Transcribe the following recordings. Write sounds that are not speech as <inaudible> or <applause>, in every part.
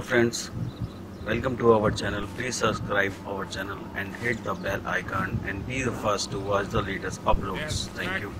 hello friends welcome to our channel please subscribe our channel and hit the bell icon and be the first to watch the latest uploads thank you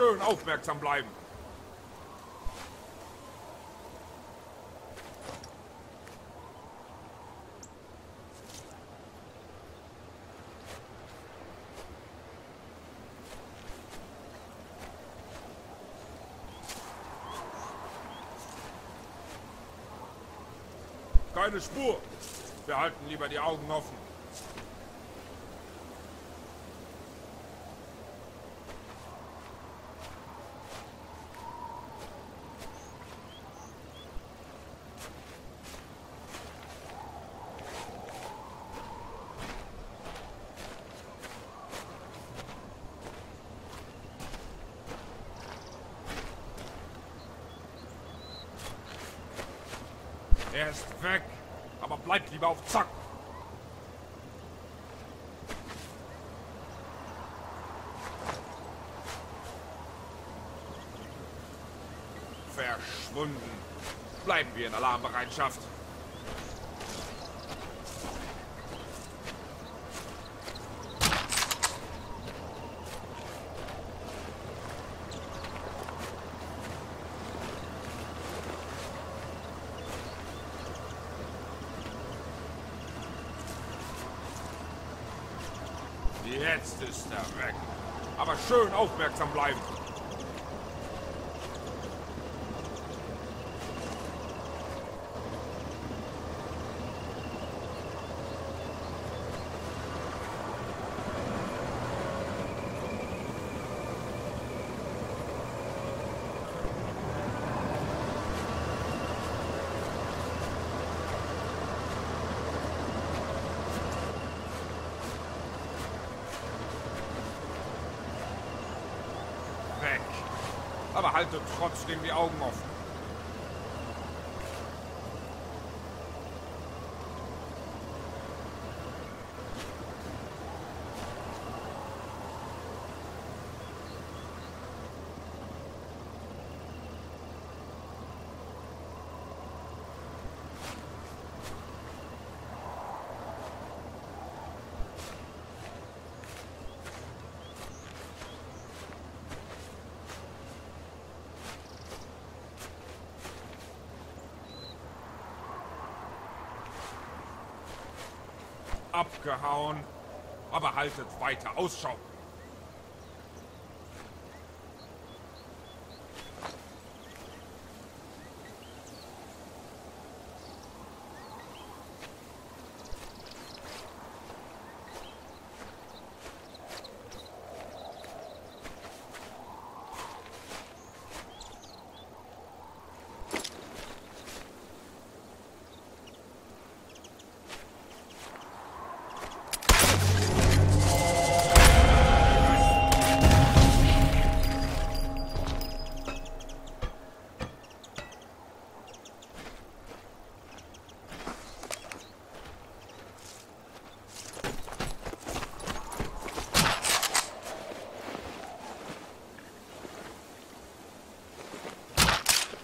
Schön aufmerksam bleiben. Keine Spur. Wir halten lieber die Augen offen. wir in Alarmbereitschaft. Jetzt ist er weg. Aber schön aufmerksam bleiben. Haltet trotzdem die Augen offen. abgehauen. Aber haltet weiter Ausschau.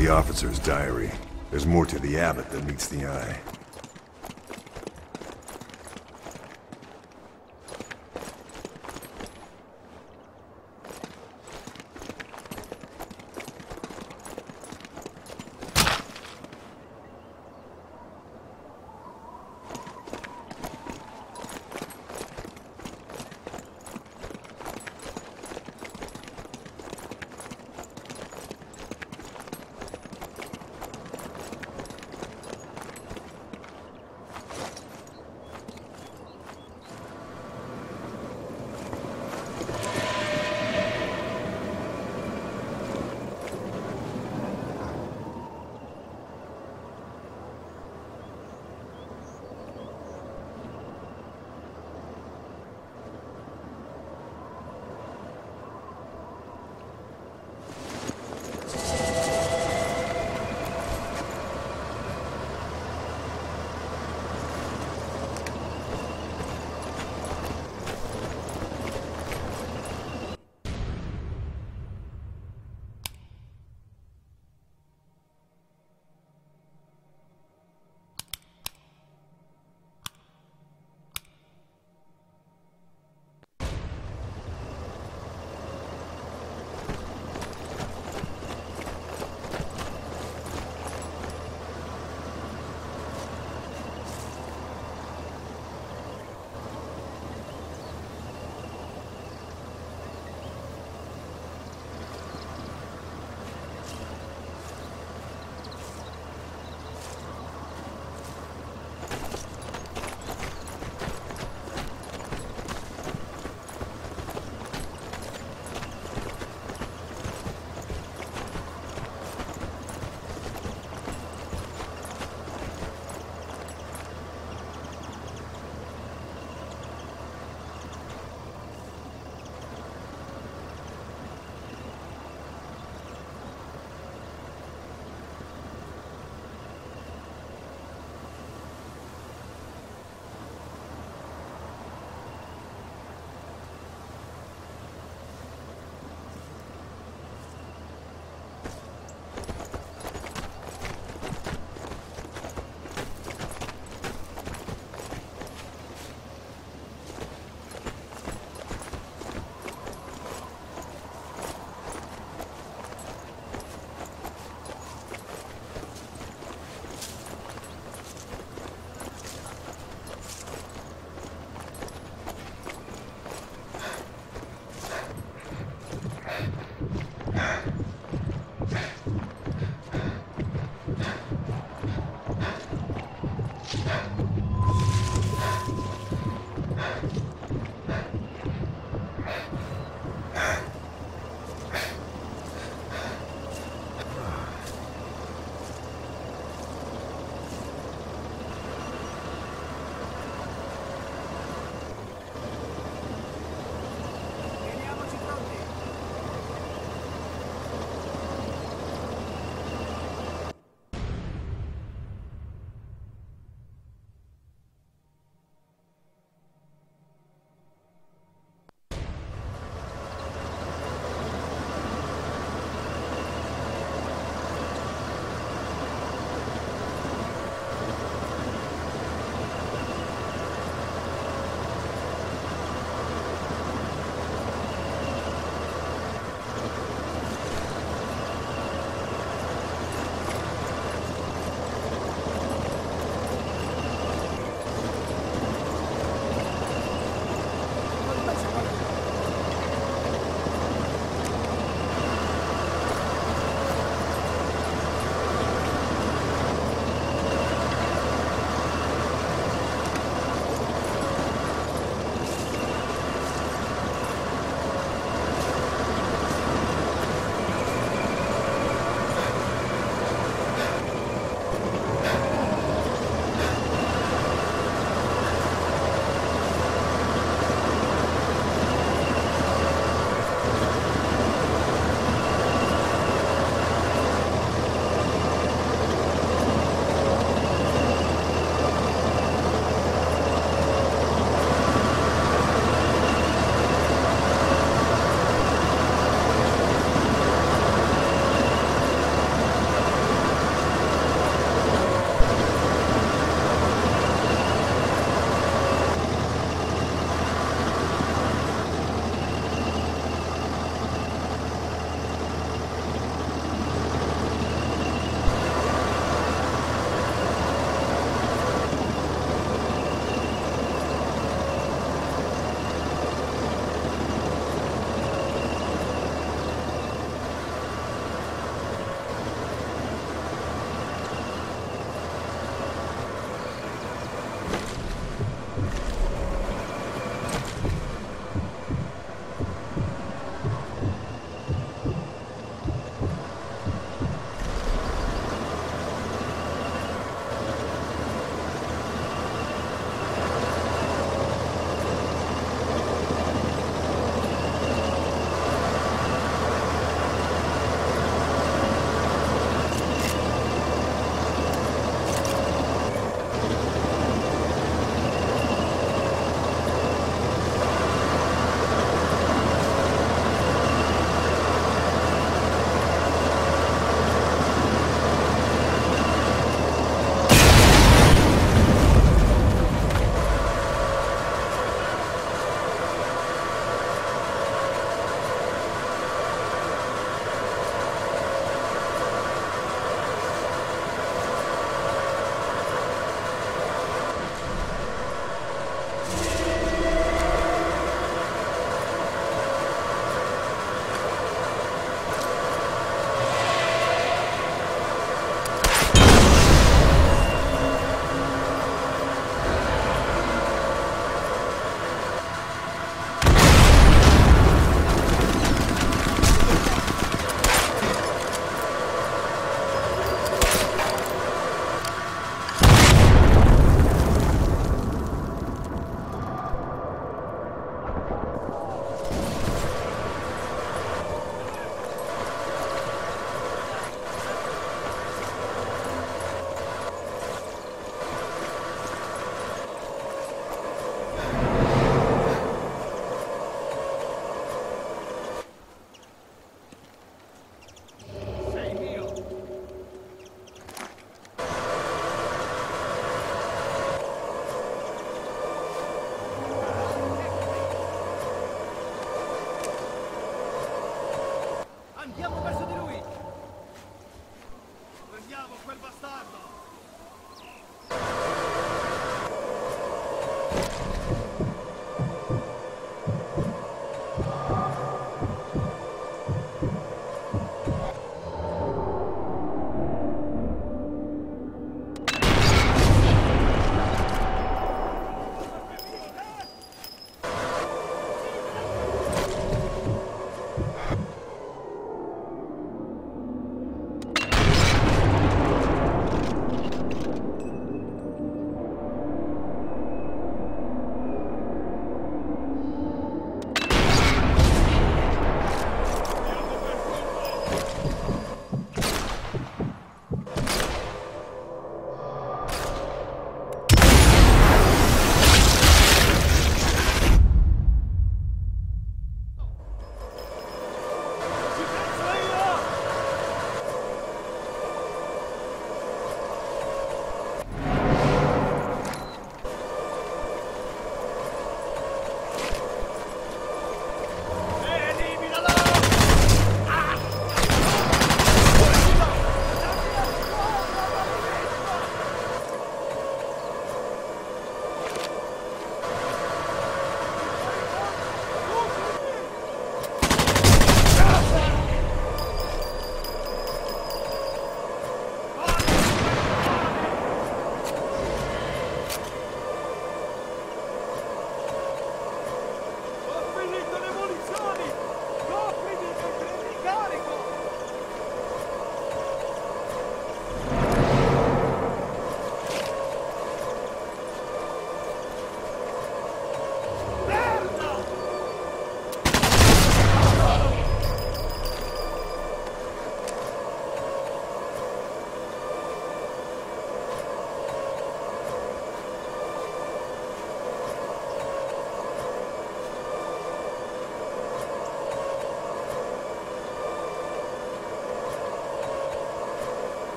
the officer's diary. There's more to the abbot than meets the eye.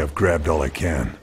I've grabbed all I can.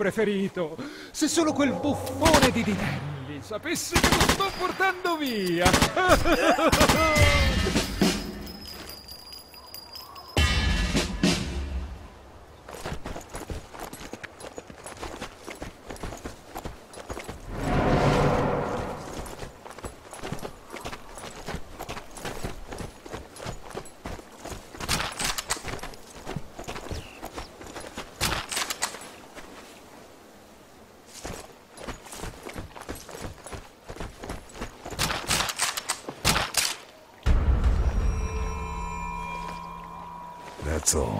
preferito. Se solo quel buffone di Dinelli sapesse che lo sto portando via. <laughs> Palazzo.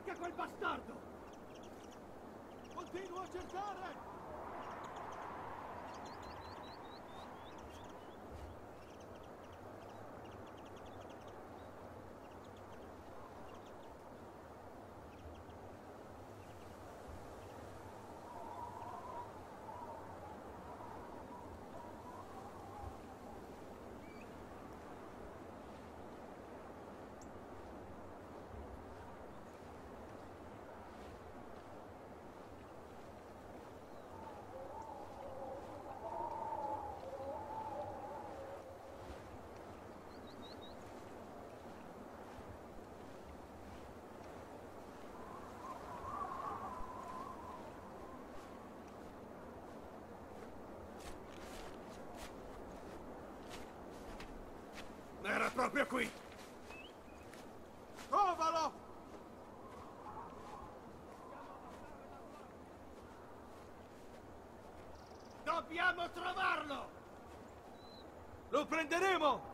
Attacca quel bastardo! Continua a cercare! proprio qui! Trovalo! Dobbiamo trovarlo! Lo prenderemo!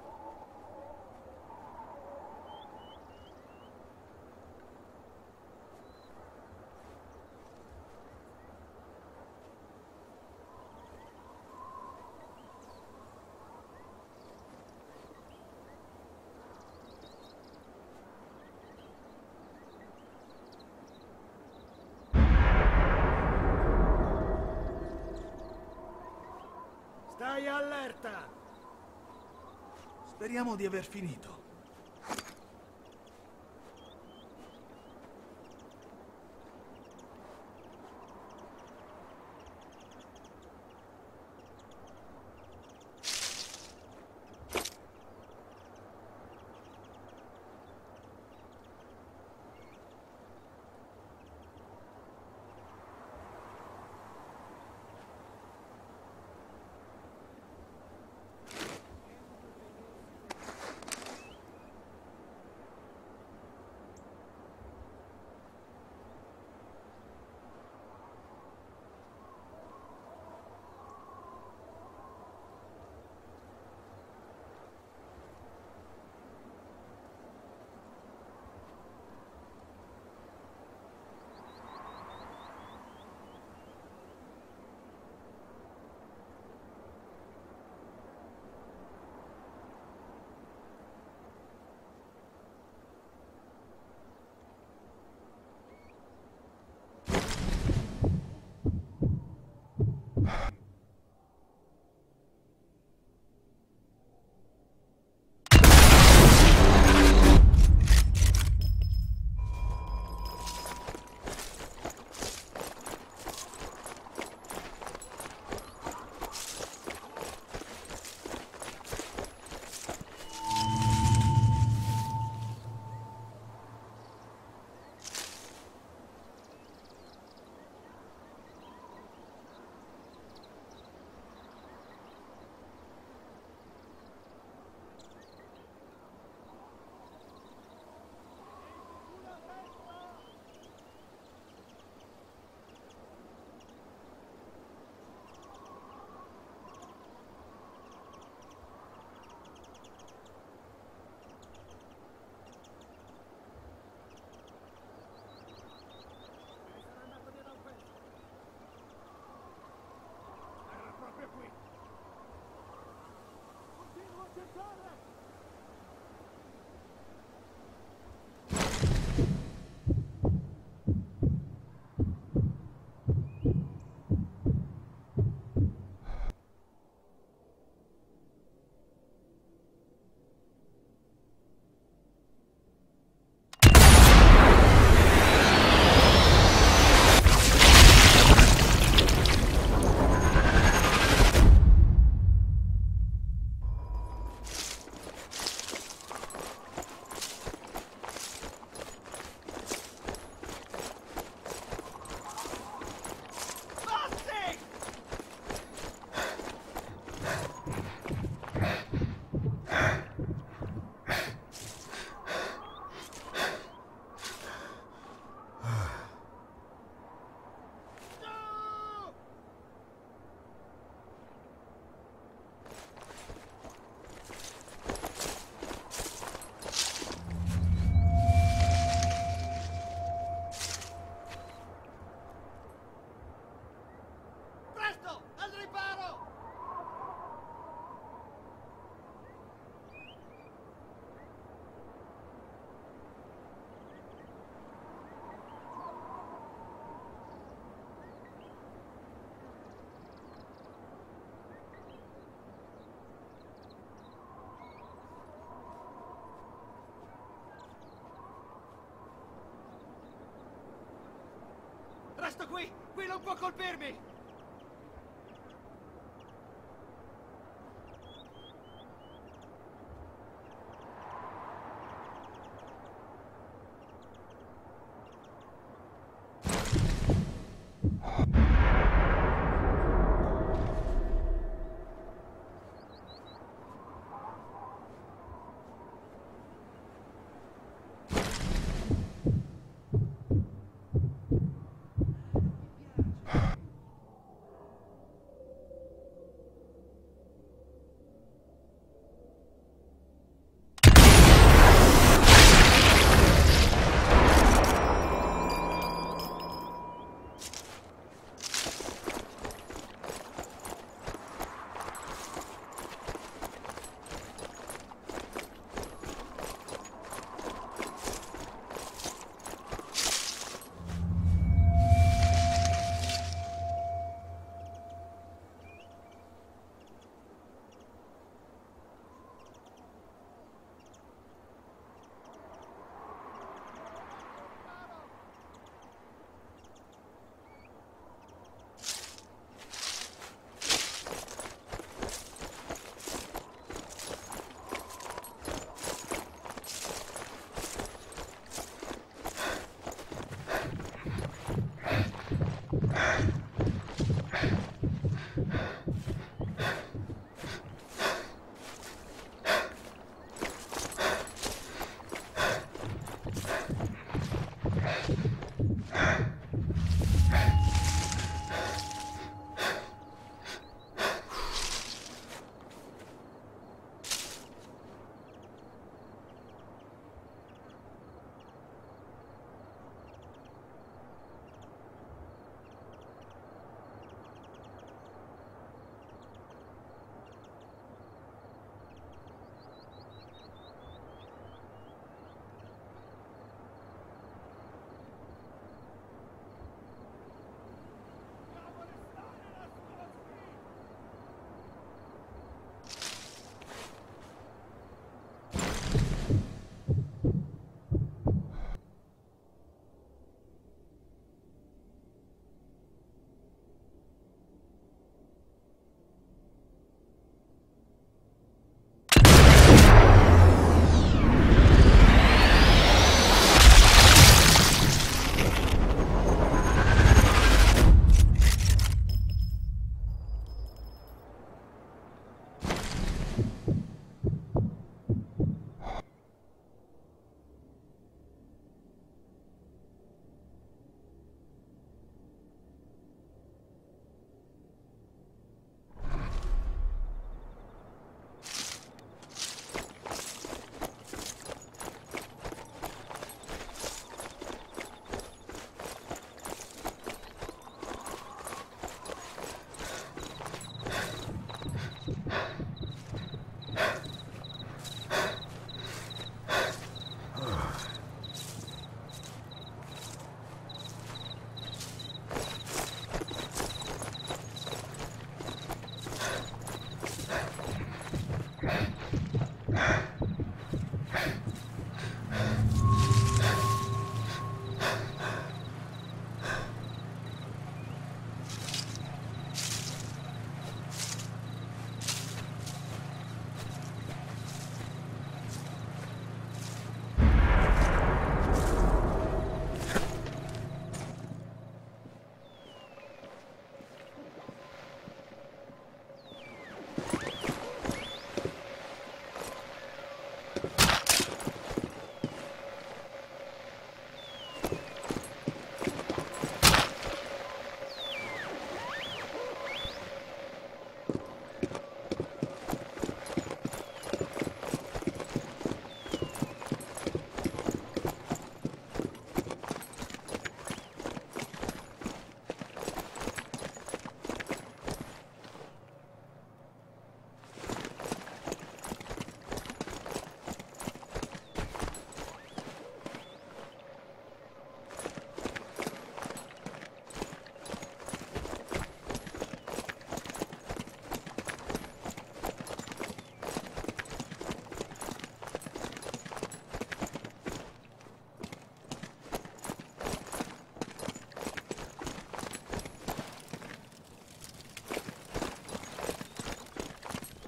Speriamo di aver finito. Resto qui! Qui non può colpirmi!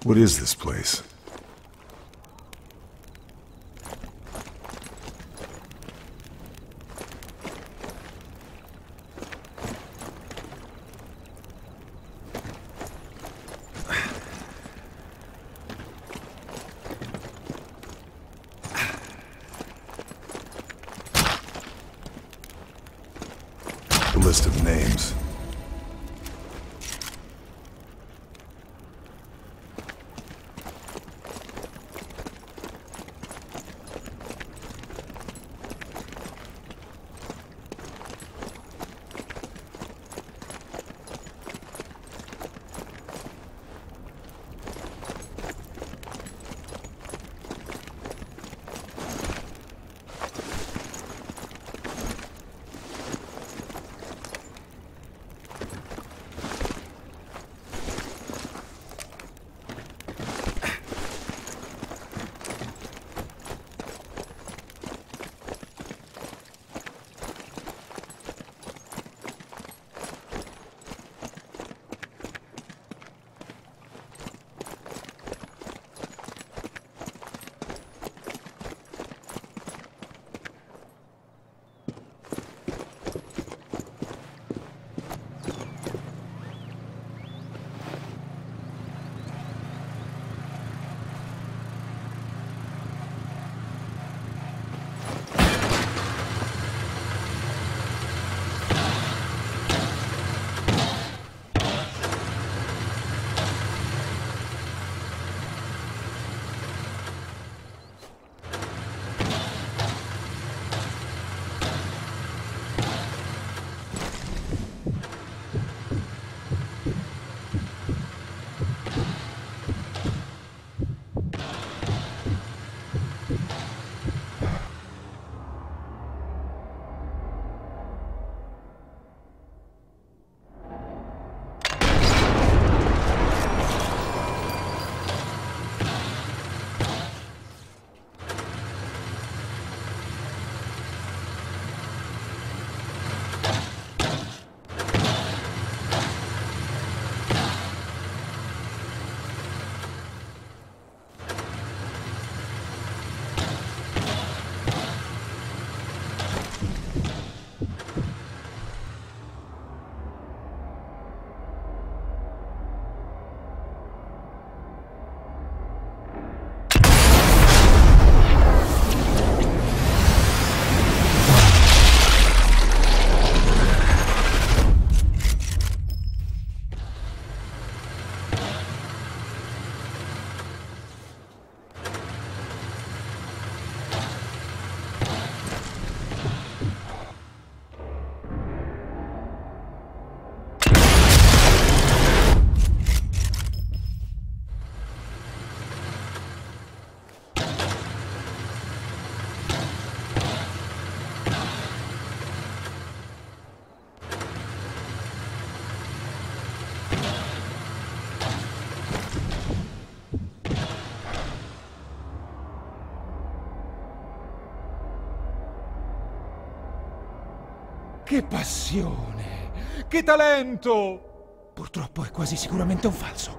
What is this place? Che passione! Che talento! Purtroppo è quasi sicuramente un falso.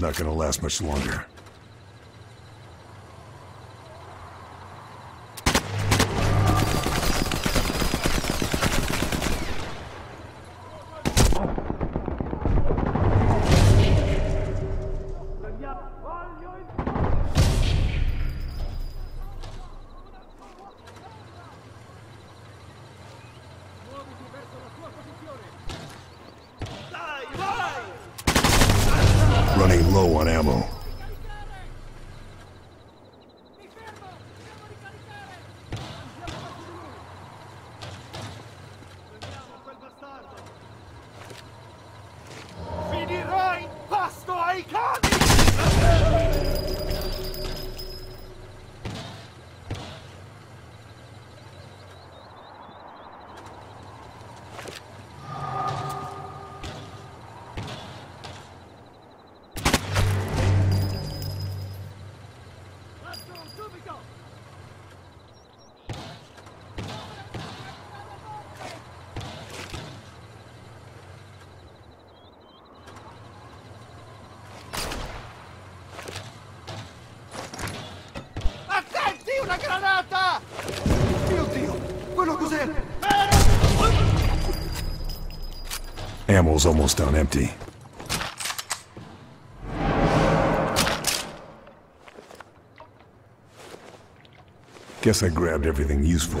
not gonna last much longer. barrel's almost down empty. Guess I grabbed everything useful.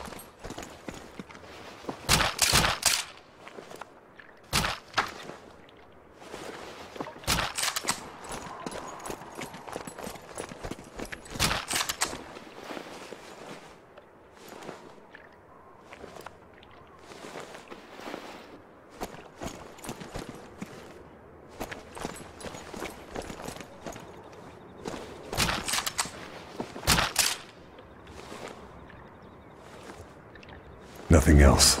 nothing else.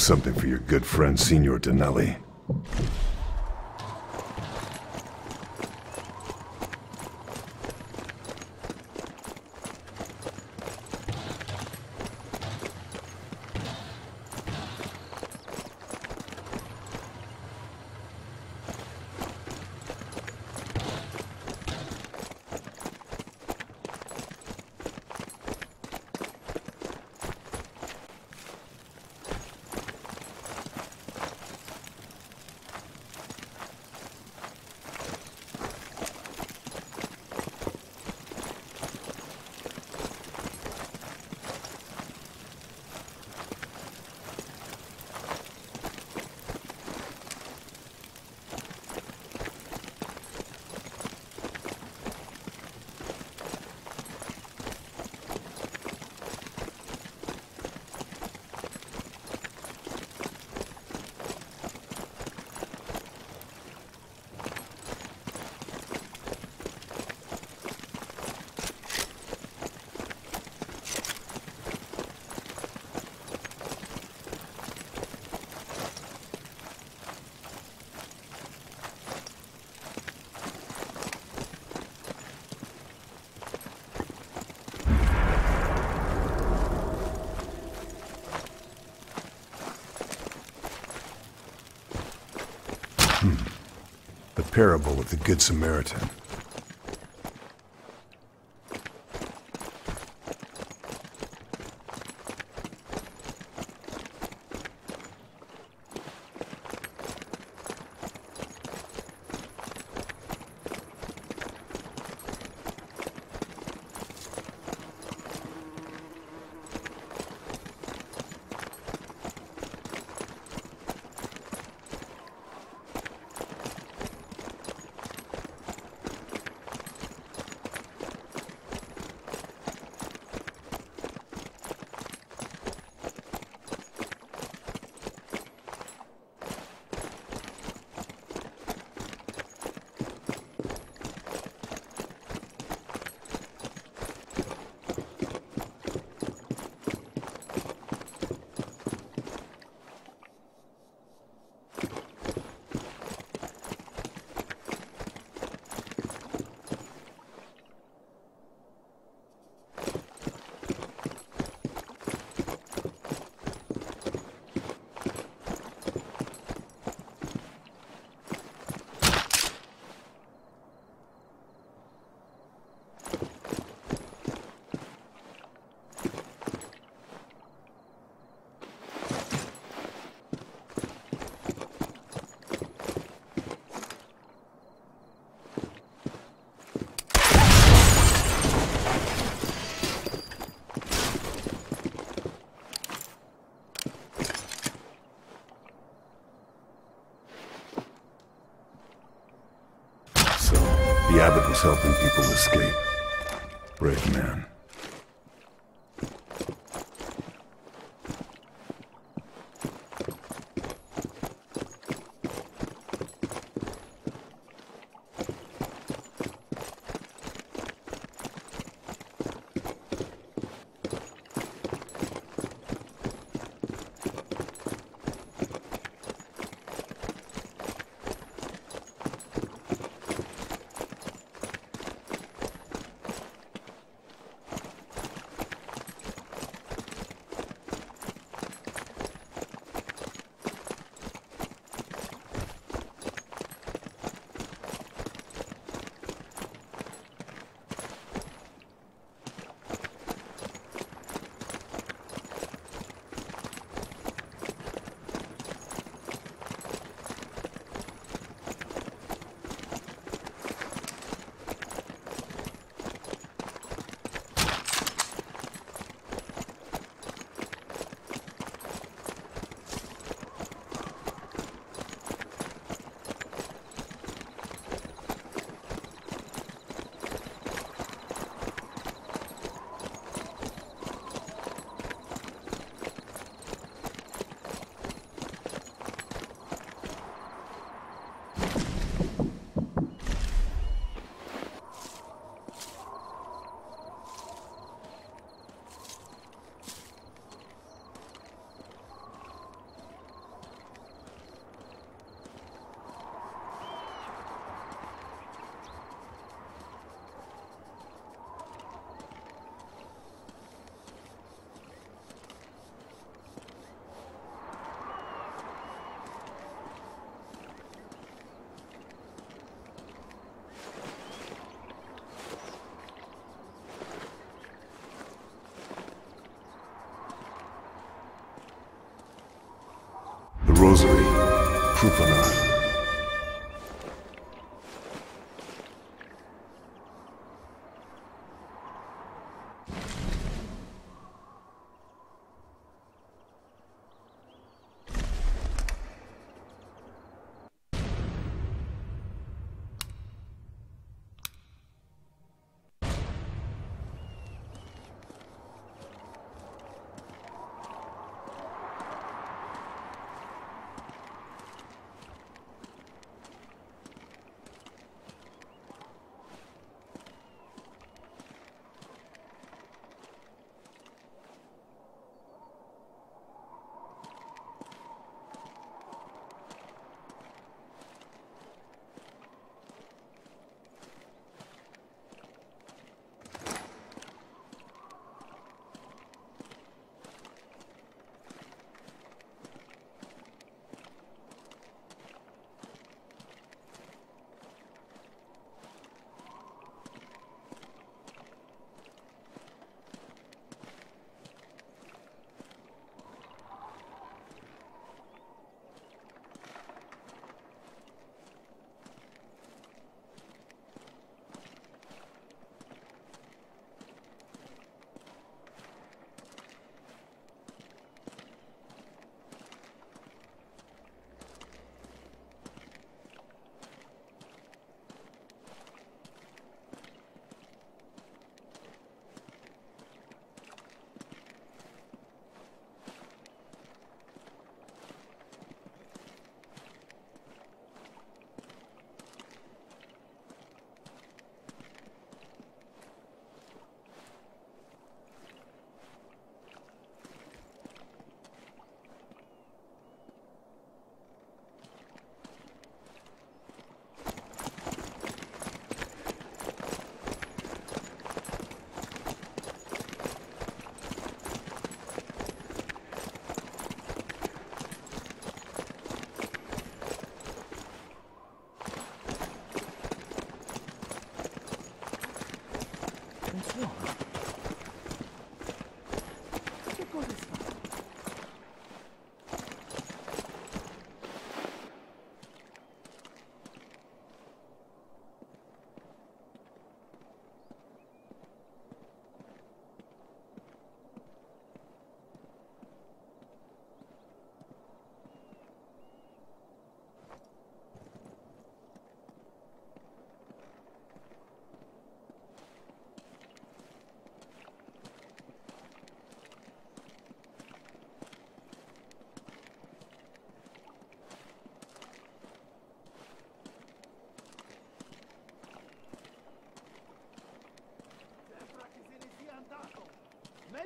something for your good friend, Signor Denelli. parable of the Good Samaritan. helping people escape. rosary, kupana,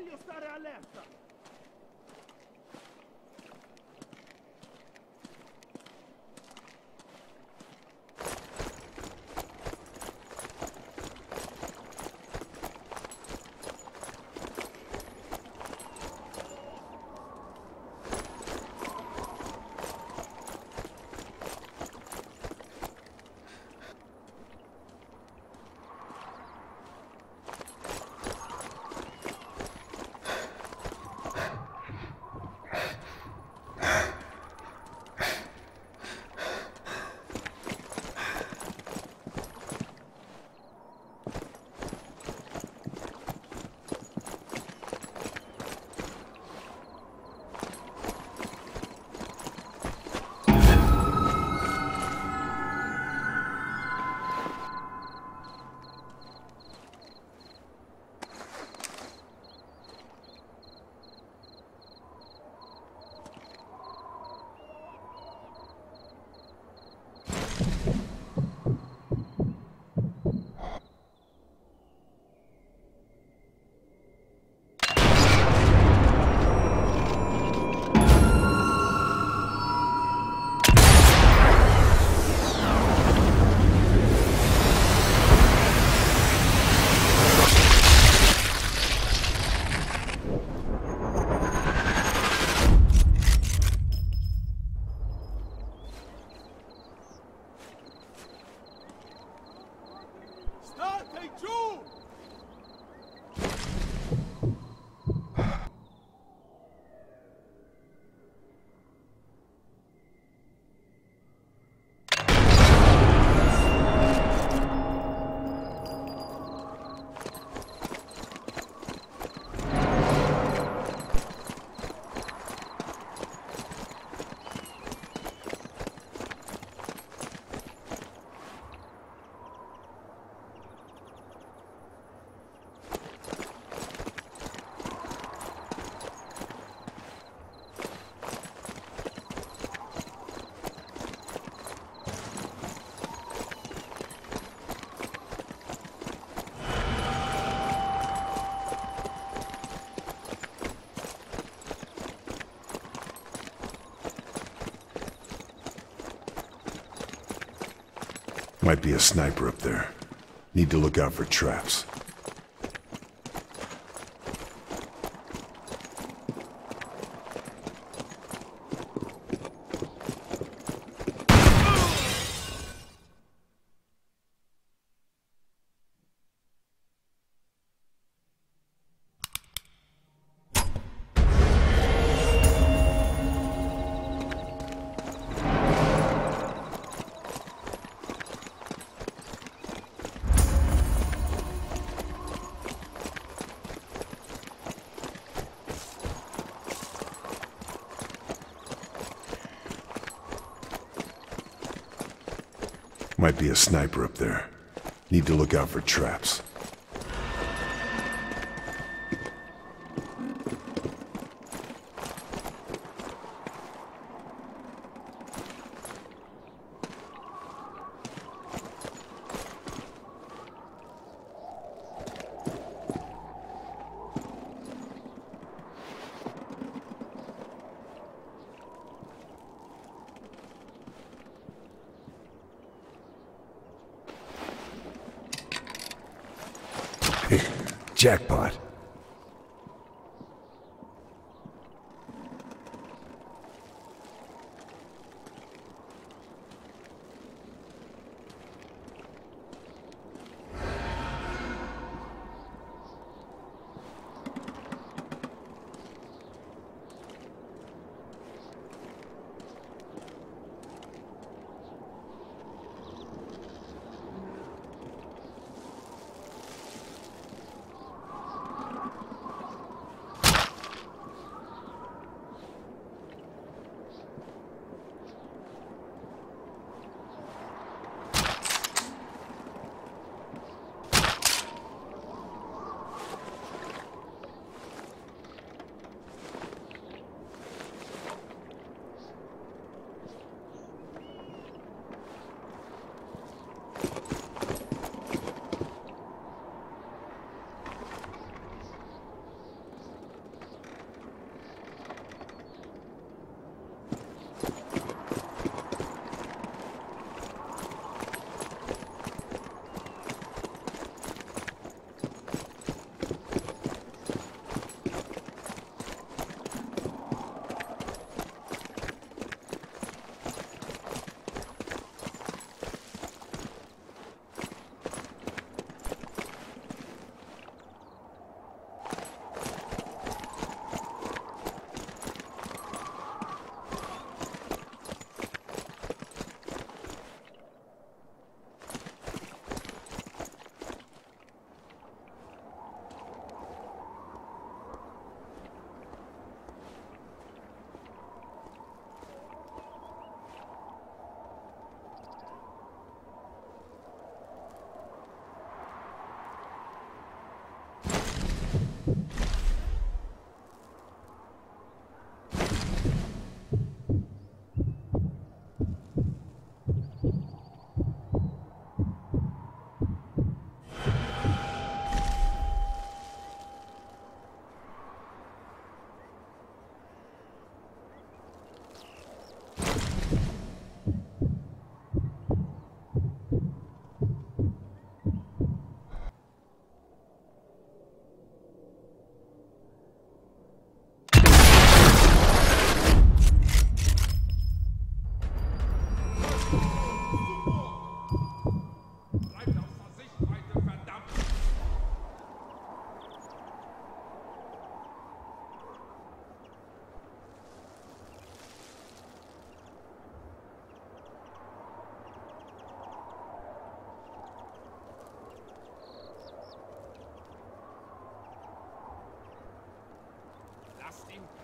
Meglio stare allerta! Might be a sniper up there. Need to look out for traps. be a sniper up there. Need to look out for traps.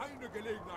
keine Gelegenheit.